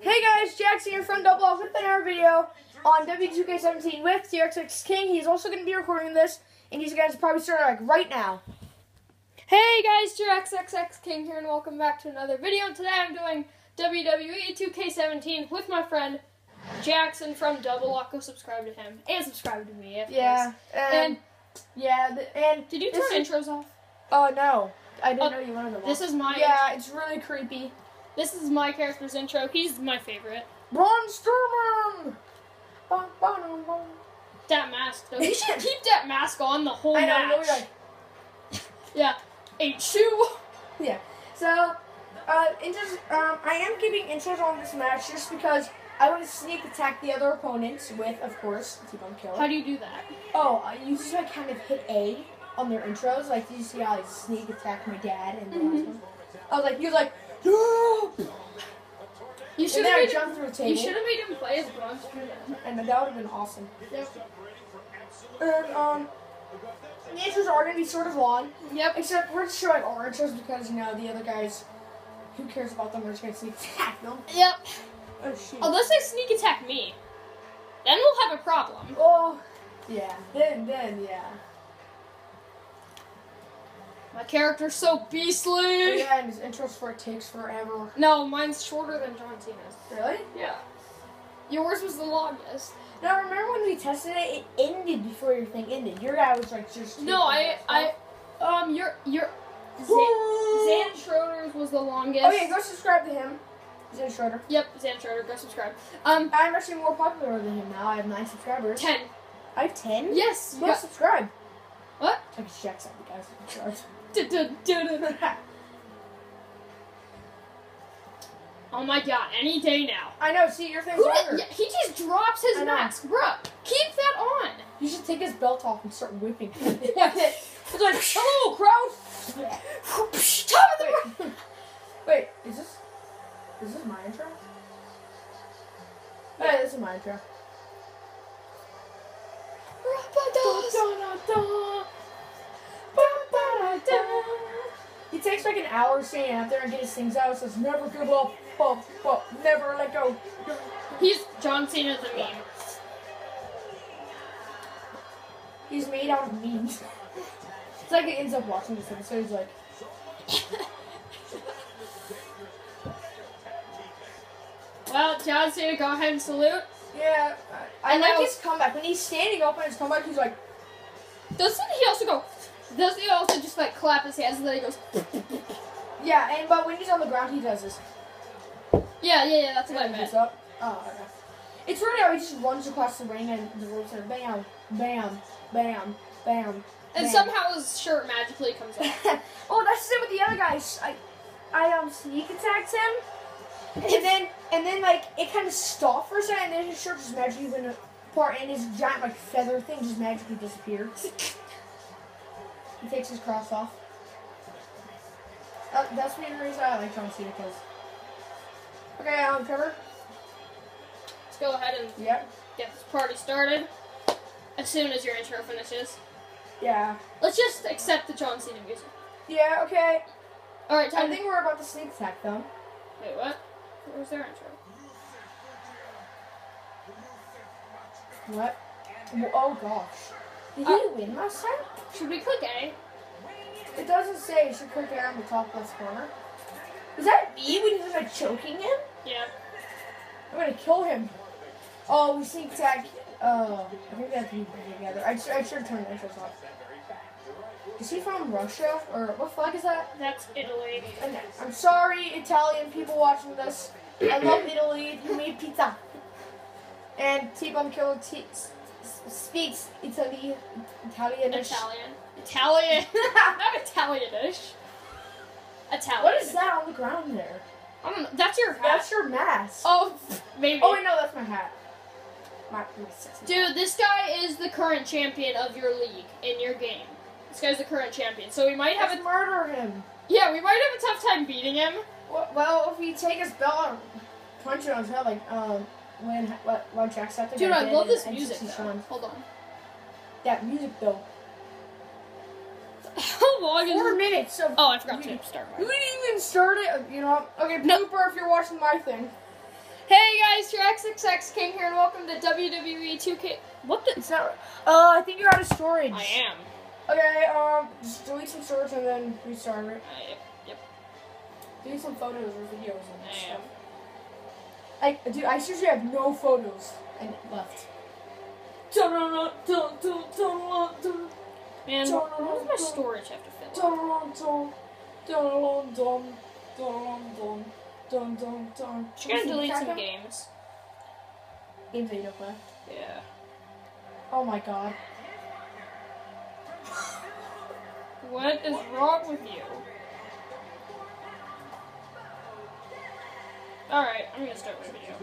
Hey guys, Jackson here from Double Lock with another video on W2K17 with TRX King. He's also going to be recording this, and he's going to probably start like right now. Hey guys, XXX King here, and welcome back to another video. Today I'm doing WWE 2K17 with my friend Jackson from Double Lock. Go subscribe to him and subscribe to me. Yeah, and, And yeah, and did you turn intros off? Oh no, I didn't Oh, know you wanted them. This is my yeah, it's really creepy. This is my character's intro. He's my favorite. Braun Strowman. That mask though. He should keep that mask on the whole I know, match. like yeah. Eight shoe. Yeah. So, uh, intros, um, I am giving intros on this match just because I want to sneak attack the other opponents with, of course, T-Bone Killer. How do you do that? Oh, I used to like kind of hit A on their intros. Like, did you see how I sneak attacked my dad and the last Mhm. one? I was like, he was like! You should have I him, jumped through a table. you should have made him play as Braun Strowman. And that would have been awesome. Yep. And, um, the intros are going to be sort of long. Yep. Except we're just showing our intros because, you know, the other guys, who cares about them? We're just going to sneak attack them. Yep. Oh, shoot. Unless they sneak attack me, then we'll have a problem. Oh, yeah. Then, then, yeah. My character's so beastly. Yeah, and his intros for it takes forever. No, mine's shorter than John Cena's. Really? Yeah. Yours was the longest. Now, remember when we tested it? It ended before your thing ended. Your guy was like just. No, I, I, um, your, your, Zan, Zan Schroeder's was the longest. Oh yeah, go subscribe to him. Zan Schroeder. Yep, Zan Schroeder. Go subscribe. Um, I'm actually more popular than him now. I have nine subscribers. ten. I have ten. Yes. Go subscribe. What? I can check something, guys. Oh my god! Any day now. I know. See, your thing's Who longer. did, he just drops his mask, bruh. Keep that on. You should take his belt off and start whipping. it's like, hello, crowd. Top of the Wait, wait, is this is this my intro? Yeah, this is my intro. He takes like an hour staying out there and get his things out. Says never give up, up, up, never let go. He's John Cena the meme. He's made out of memes. It's like he ends up watching this episode. He's like, Well, John Cena, go ahead and salute. yeah. I, I like his comeback when he's standing up on his comeback. He's like, Doesn't he also go? Doesn't he also just like clap his hands and then he goes? yeah. And but when he's on the ground, he does this. Yeah, yeah, yeah. That's what I meant. up. Oh, okay. It's weird how he just runs across the ring and the ropes are bam, bam, bam, bam. And bam. somehow his shirt magically comes off. oh, that's the same with the other guys. I, I um sneak attacked him, and then and then like it kind of stopped for a second, and then his shirt just magically went apart, and his giant like feather thing just magically disappeared. he takes his cross off. Uh, that's the main reason I like John Cena because. Okay, um, Trevor. Let's go ahead and get this party started as soon as your intro finishes. Yeah. Let's just accept the John Cena music. Yeah. Okay. All right, I think we're about to sneak attack them. Wait, what? Where's their intro? What? Oh gosh. Did he Uh, win last time? Should we click A? It doesn't say. You should click there on the top left corner. Is that me when he's like choking him? Yeah. I'm gonna kill him. Oh, we sneak attack. Oh, I think to be together. I should, I should turn the intros off. Is he from Russia or what flag is that? That's Italy. And I'm sorry, Italian people watching this. I love Italy. You made pizza. And T-Bone Killer T- speaks Italy, Italianish. Italian. Italian. Not Italianish. Italian. What is that on the ground there? I don't know. That's your hat. That's your mask. oh, maybe. Oh wait, no, that's my hat. My, my. Dude, this guy is the current champion of your league in your game. This guy's the current champion, so we might have Let's a murder him. yeah, we might have a tough time beating him. Well, well, if we take his belt and punch it on his head, like um, when what when Jacksepticeye Dude, I love this music. Hold on. That music though. How long is Four minutes of. Oh, I forgot to start. We mine. didn't even start it. You know. Okay, No. blooper if you're watching my thing. Hey guys, your XXX King here, and welcome to WWE 2K. What the? It's not. Uh, I think you're out of storage. I am. Okay. Um, just delete some storage and then restart it. I, yep, Delete some photos or videos and I am. I, dude, I seriously have no photos and left. Man, what does my storage have to fill? She's gonna delete some games. Games that you don't play. Yeah. Oh my god. What is wrong with you? Alright, I'm gonna start my video.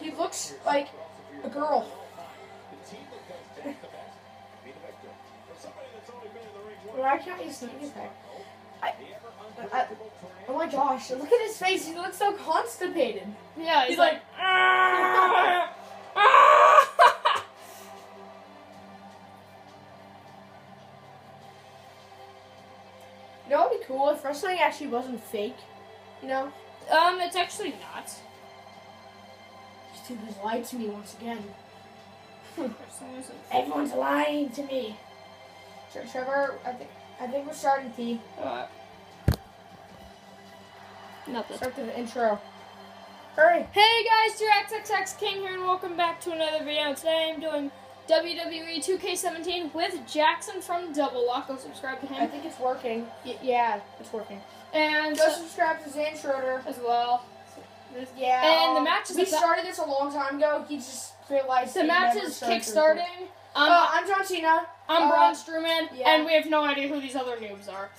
He looks like a girl. Why can't you sneak attack? I, I, oh my gosh, look at his face. He looks so constipated. Yeah, he's, He's like, like, "Ah! Ah!" You know what would be cool if wrestling actually wasn't fake? You know? Um, it's actually not. Two has lied to me once again. Everyone's lying to me. Tre- Trevor, I think I think we're starting T. Uh, nothing. Start the intro. Hurry. Hey guys, your XXX King here, and welcome back to another video. Today I'm doing WWE 2K17 with Jackson from Double Lock. Go subscribe to him. I think it's working. Y- yeah, it's working. And Go uh, subscribe to Zan Schroeder. as well. Yeah. And the match is We started this a long time ago. He just realized The he match is kickstarting. Um, Uh, I'm John Cena. I'm uh, Braun Strowman, yeah. and we have no idea who these other noobs are.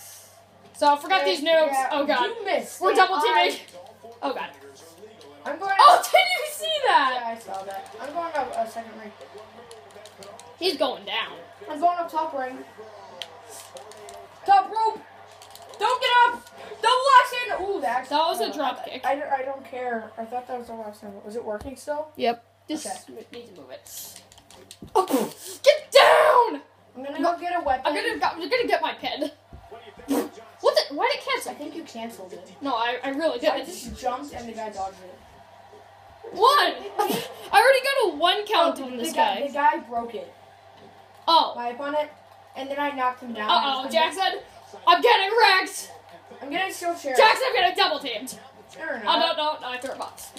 So forget Yeah, these noobs. yeah, Oh god. You missed. We're double I- teaming. Oh god. I'm going. Oh, did you see Yeah, that? I saw that. I'm going up a second ring. He's going down. I'm going up top ring. Top rope. Don't get up. Double action. Ooh, that. That was a drop I, kick. I, don't- I don't care. I thought that was the last time. Was it working still? Yep. Just Okay. need to move it. Oh, get down! I'm gonna go get a weapon. I'm gonna, I'm gonna get my pin. What the? Why did it cancel? I think you canceled it. No, I, I really I didn't. just jumped and the guy dodged it. One! I already got a one count Oh, on the this guy, guy. The guy broke it. Oh. on it, and then I knocked him down. Uh oh, Jackson. I'm getting wrecked. I'm getting still chair. Jackson, I'm getting double teamed. Fair Oh, no, no, no, I threw a box.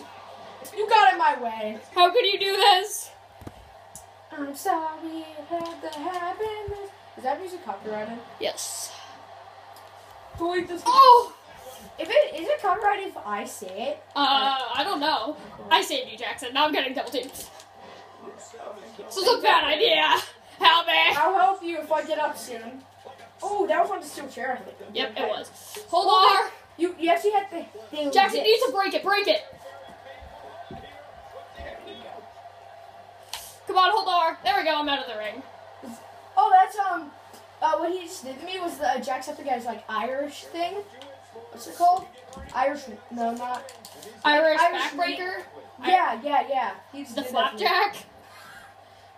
You got in my way. How could you do this? I'm sorry it had to happen. Is that music copyrighted? Yes. Delete this. Oh! If it is it copyrighted if I say it? Uh, I don't know. I saved you, Jackson. Now I'm getting double teamed. This is a bad idea. Help me. I'll help you if I get up soon. Oh, that was on the steel chair. I think. Yep, it was. Hold on. You you actually had the thing. Jackson, you need to break it. Break it. Come on, hold on. There we go. I'm out of the ring. Oh, that's um. Uh, what he just did to me was the uh, Jacksepticeye's like Irish thing. What's it called? Irish? No, not. Irish, Irish backbreaker. Yeah, yeah, yeah. He just The flapjack.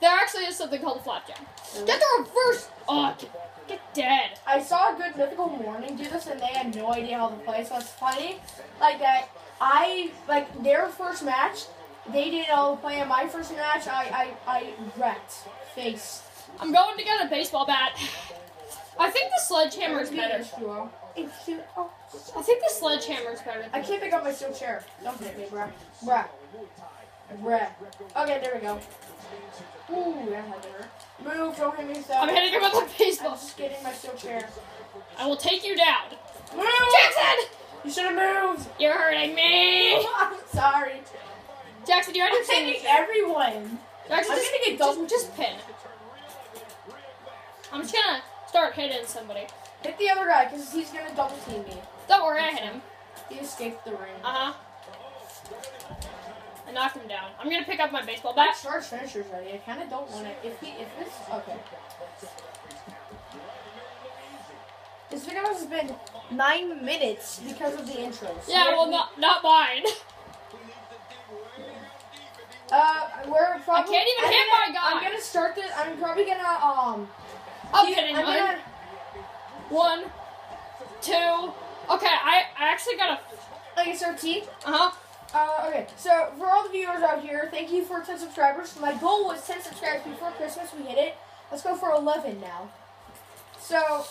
There actually is something called a flapjack. Get the reverse. Oh, get, get dead. I saw a good mythical morning do this, and they had no idea how to play. So it's funny, like that. I like their first match. They did all the play. In my first match, I I I wrecked face. I'm going to get a baseball bat. I think the sledgehammer is better. H2O. H2O. I think the sledgehammer is better. I can't pick up my steel chair. Don't hit me, bruh. Bruh. Bruh. Okay, there we go. Ooh, that hurt. Move, don't hit me with. I'm hitting him with a I'm baseball. just getting my steel chair. I will take you down. Move! Jackson, You should have moved! you're hurting me. I'm sorry. Jackson, you I'm hitting everyone. Jackson, I'm just, gonna get double- just, just pin. I'm just gonna start hitting somebody. Hit the other guy, because he's gonna double team me. Don't worry, I hit him. He escaped the ring. Uh huh. I knocked him down. I'm gonna pick up my baseball bat. charge finisher's ready. I kind of don't want it. If he, if this, okay. This video has been nine minutes because of the intros. Yeah, We're- well, not not mine. Uh, we're probably. I can't even I'm hit gonna- my guy. I'm gonna start this. I'm probably gonna um. I'm keep- hitting I'm one. gonna, One, two. Okay, I, I actually got a. okay, so T. Uh huh. Uh, okay. So for all the viewers out here, thank you for 10 subscribers. My goal was 10 subscribers before Christmas. We hit it. Let's go for 11 now. So,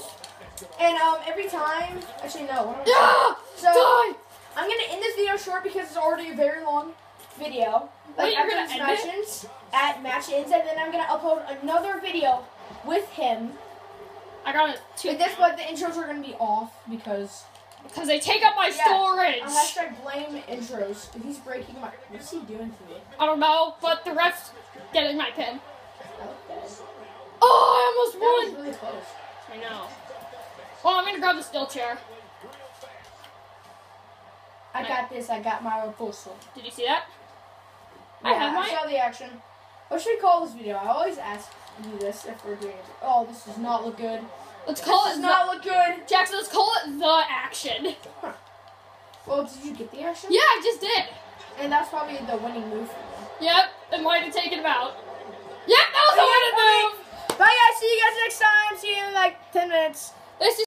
and um, every time, actually no. What am I Yeah! So Die! I'm gonna end this video short because it's already a very long video. Wait, you're after gonna end match it? ends, at match ends, and then I'm gonna upload another video with him. I got it. But this, but the intros are gonna be off because Because they take up my Yeah. storage. I blame intros. He's breaking my, what's he doing to me? I don't know, but the ref's getting my pin. I. Oh, I almost That won! really close. I know. Oh, I'm gonna grab the steel chair. I got this. I got my proposal. Did you see that? I Yeah, have I saw the action. What should we call this video? I always ask you this if we're doing it. Oh, this does not look good. Let's call this it does not look good. Jackson. Let's call it the action. Well, did you get the action? Yeah, I just did. And that's probably the winning move. for you. Yep, it might have taken him out. Yep, that was Oh, the winning move. Bye, guys. See you guys next time. See you in like 10 minutes. This is